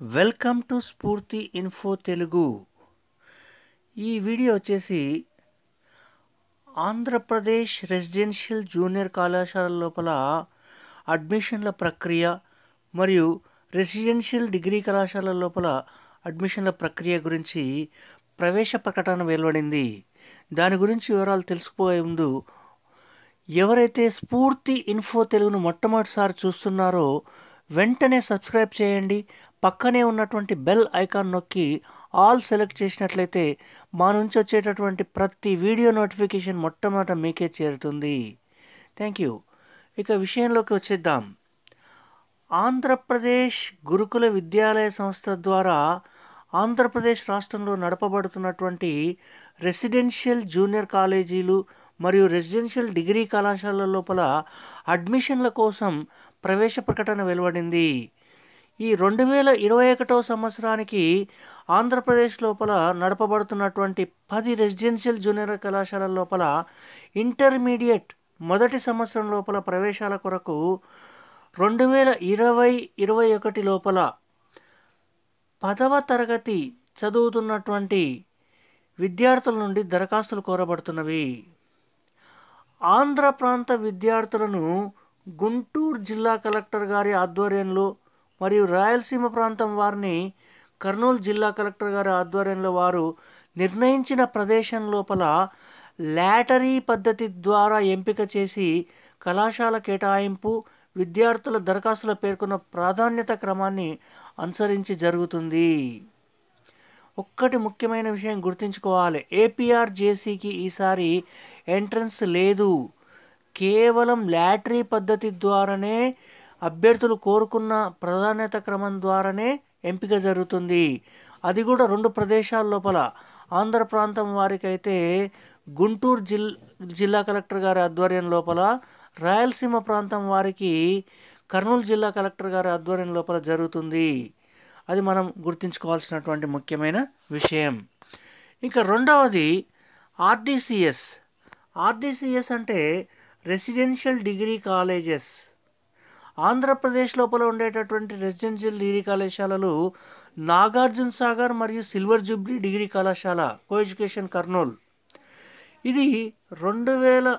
Welcome to Sphoorthi info Telugu. ఈ video వచ్చేసి Andhra Pradesh residential junior కళాశాల లోపల అడ్మిషన్ల ప్రక్రియ మరియు రెసిడెన్షియల్ డిగ్రీ కళాశాల లోపల అడ్మిషన్ల ప్రక్రియ గురించి ప్రవేశ ప్రకటన వెలువడింది. దాని గురించి వివరాలు తెలుసుకుపోయే ముందు ఎవరైతే స్ఫూర్తి ఇన్ఫో తెలుగును మొట్టమొదటిసారి చూస్తున్నారో వెంటనే సబ్స్క్రైబ్ చేయండి. పక్కనే ఉన్నటువంటి బెల్ ఐకాన్ నొక్కి ఆల్ సెలెక్ట్ చేసినట్లయితే మా నుంచి వచ్చేటటువంటి ప్రతి వీడియో నోటిఫికేషన్ మొట్టమొదట మీకే చేరుతుంది. Thank you. ఇక విషయంలోకి వచ్చేద్దాం. ఆంధ్రప్రదేశ్ గురుకుల విద్యాలయ సంస్థ ద్వారా ఆంధ్రప్రదేశ్ రాష్ట్రంలో నడపబడుతున్నటువంటి రెసిడెన్షియల్ జూనియర్ కాలేజీలు మరియు రెసిడెన్షియల్ డిగ్రీ కళాశాలల లోపల అడ్మిషన్ల కోసం ప్రవేశ ప్రకటన వెలువడింది. ఈ రెండు వేల ఇరవై ఒకటో సంవత్సరానికి ఆంధ్రప్రదేశ్ లోపల నడపబడుతున్నటువంటి పది రెసిడెన్షియల్ జూనియర్ కళాశాలల లోపల ఇంటర్మీడియట్ మొదటి సంవత్సరం లోపల ప్రవేశాల కొరకు రెండు వేల ఇరవై ఇరవై ఒకటి లోపల పదవ తరగతి చదువుతున్నటువంటి విద్యార్థుల నుండి దరఖాస్తులు కోరబడుతున్నవి. ఆంధ్ర ప్రాంత విద్యార్థులను గుంటూరు జిల్లా కలెక్టర్ గారి ఆధ్వర్యంలో మరియు రాయలసీమ ప్రాంతం వారిని కర్నూలు జిల్లా కలెక్టర్ గారి ఆధ్వర్యంలో వారు నిర్ణయించిన ప్రదేశం లోపల లాటరీ పద్ధతి ద్వారా ఎంపిక చేసి కళాశాల కేటాయింపు విద్యార్థుల దరఖాస్తుల పేర్కొన్న ప్రాధాన్యత క్రమాన్ని అనుసరించి జరుగుతుంది. ఒక్కటి ముఖ్యమైన విషయం గుర్తుంచుకోవాలి. ఏపీఆర్ జేసీకి ఈసారి ఎంట్రన్స్ లేదు. కేవలం లాటరీ పద్ధతి ద్వారానే అభ్యర్థులు కోరుకున్న ప్రాధాన్యత క్రమం ద్వారానే ఎంపిక జరుగుతుంది. అది కూడా రెండు ప్రదేశాల లోపల. ఆంధ్ర ప్రాంతం వారికైతే గుంటూరు జిల్ జిల్లా కలెక్టర్ గారి ఆధ్వర్యం లోపల రాయలసీమ ప్రాంతం వారికి కర్నూలు జిల్లా కలెక్టర్ గారి ఆధ్వర్యం లోపల జరుగుతుంది. అది మనం గుర్తుంచుకోవాల్సినటువంటి ముఖ్యమైన విషయం. ఇంకా రెండవది ఆర్డీసీఎస్ ఆర్డీసీఎస్ అంటే రెసిడెన్షియల్ డిగ్రీ కాలేజెస్. ఆంధ్రప్రదేశ్ లోపల ఉండేటటువంటి రెసిడెన్షియల్ డిగ్రీ కళాశాలలు నాగార్జున సాగర్ మరియు సిల్వర్ జూబ్లీ డిగ్రీ కళాశాల కో ఎడ్యుకేషన్ కర్నూల్. ఇది రెండు వేల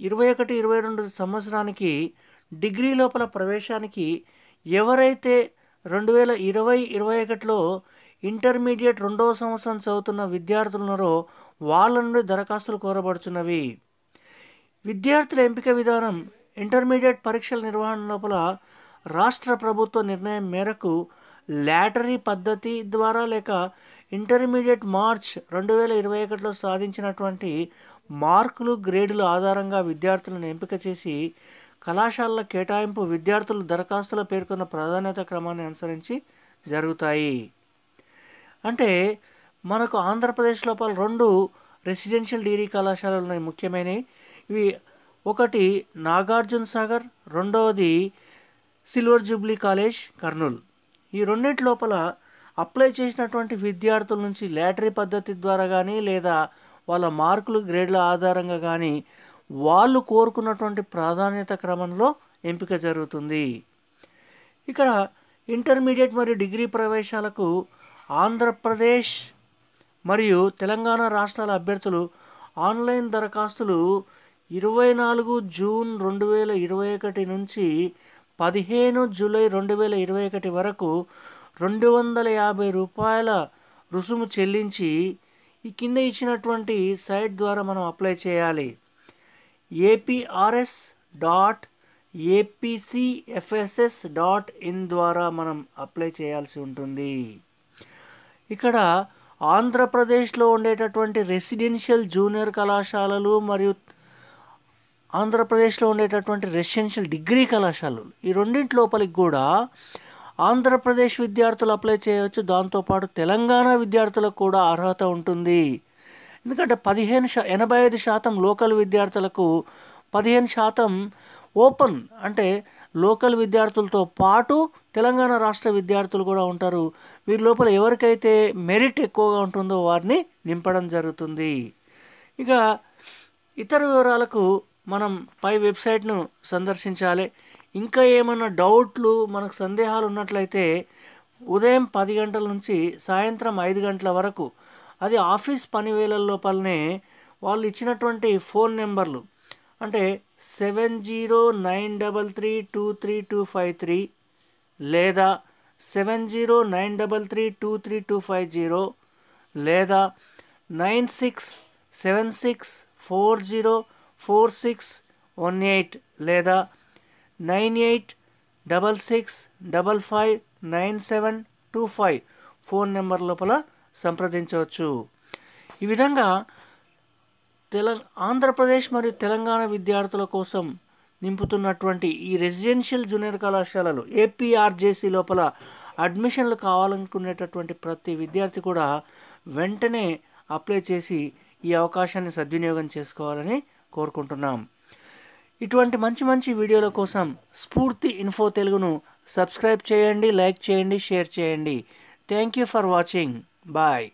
ఇరవై ఒకటి ఇరవై రెండు సంవత్సరానికి డిగ్రీ లోపల ప్రవేశానికి ఎవరైతే రెండు వేల ఇరవై ఇరవై ఒకటిలో ఇంటర్మీడియట్ రెండవ సంవత్సరం చదువుతున్న విద్యార్థులు ఉన్నారో వాళ్ళ నుండి దరఖాస్తులు కోరబడుచున్నవి. విద్యార్థుల ఎంపిక విధానం ఇంటర్మీడియట్ పరీక్షల నిర్వహణ లోపల రాష్ట్ర ప్రభుత్వ నిర్ణయం మేరకు లాటరీ పద్ధతి ద్వారా లేక ఇంటర్మీడియట్ మార్చ్ రెండు వేల ఇరవై ఒకటిలో సాధించినటువంటి మార్కులు గ్రేడుల ఆధారంగా విద్యార్థులను ఎంపిక చేసి కళాశాలల కేటాయింపు విద్యార్థులు దరఖాస్తులో పేర్కొన్న ప్రాధాన్యత క్రమాన్ని అనుసరించి జరుగుతాయి. అంటే మనకు ఆంధ్రప్రదేశ్ లోపల రెండు రెసిడెన్షియల్ డిగ్రీ కళాశాలలు ఉన్నాయి ముఖ్యమైనవి. ఇవి ఒకటి నాగార్జున సాగర్ రెండవది సిల్వర్ జూబ్లీ కాలేజ్ కర్నూల్. ఈ రెండింటి లోపల అప్లై చేసినటువంటి విద్యార్థుల నుంచి లాటరీ పద్ధతి ద్వారా కానీ లేదా వాళ్ళ మార్కులు గ్రేడ్ల ఆధారంగా కానీ వాళ్ళు కోరుకున్నటువంటి ప్రాధాన్యత క్రమంలో ఎంపిక జరుగుతుంది. ఇక్కడ ఇంటర్మీడియట్ మరియు డిగ్రీ ప్రవేశాలకు ఆంధ్రప్రదేశ్ మరియు తెలంగాణ రాష్ట్రాల అభ్యర్థులు ఆన్లైన్ దరఖాస్తులు ఇరవై నాలుగు జూన్ రెండు వేల ఇరవై ఒకటి నుంచి పదిహేను జూలై రెండు వేల ఇరవై ఒకటి వరకు రెండు వందల యాభై రూపాయల రుసుము చెల్లించి ఈ కింద ఇచ్చినటువంటి సైట్ ద్వారా మనం అప్లై చేయాలి. APRS dot APCFSS dot in ద్వారా మనం అప్లై చేయాల్సి ఉంటుంది. ఇక్కడ ఆంధ్రప్రదేశ్లో ఉండేటటువంటి రెసిడెన్షియల్ జూనియర్ కళాశాలలు మరియు ఆంధ్రప్రదేశ్లో ఉండేటటువంటి రెసిడెన్షియల్ డిగ్రీ కళాశాలలు. ఈ రెండింటి లోపలికి కూడా ఆంధ్రప్రదేశ్ విద్యార్థులు అప్లై చేయవచ్చు. దాంతోపాటు తెలంగాణ విద్యార్థులకు కూడా అర్హత ఉంటుంది. ఎందుకంటే పదిహేను శా ఎనభై ఐదు శాతం లోకల్ విద్యార్థులకు పదిహేను శాతం ఓపెన్ అంటే లోకల్ విద్యార్థులతో పాటు తెలంగాణ రాష్ట్ర విద్యార్థులు కూడా ఉంటారు. వీరి లోపల ఎవరికైతే మెరిట్ ఎక్కువగా ఉంటుందో వారిని నింపడం జరుగుతుంది. ఇక ఇతర వివరాలకు మనం పై వెబ్సైట్ను సందర్శించాలి. ఇంకా ఏమైనా డౌట్లు మనకు సందేహాలు ఉన్నట్లయితే ఉదయం పది గంటల నుంచి సాయంత్రం ఐదు గంటల వరకు అది ఆఫీస్ పని వేళల లోపలనే వాళ్ళు ఇచ్చినటువంటి ఫోన్ నెంబర్లు. అంటే seven zero nine double three two three two five three లేదా seven zero nine double three two three two five zero లేదా nine six seven six four zero four six one eight లేదా nine eight double six double five nine seven two five phone number లోపల సంప్రదించవచ్చు. ఈ విధంగా తెల ఆంధ్రప్రదేశ్ మరియు తెలంగాణ విద్యార్థుల కోసం నింపుతున్నటువంటి ఈ రెసిడెన్షియల్ జూనియర్ కళాశాలలు ఏపీఆర్జేసీ లోపల అడ్మిషన్లు కావాలనుకునేటటువంటి ప్రతి విద్యార్థి కూడా వెంటనే అప్లై చేసి ఈ అవకాశాన్ని సద్వినియోగం చేసుకోవాలని కోరుకుంటున్నాం. ఇటువంటి మంచి మంచి వీడియోల కోసం స్ఫూర్తి ఇన్ఫో తెలుగును సబ్స్క్రైబ్ చేయండి లైక్ చేయండి షేర్ చేయండి. Thank you for watching. Bye.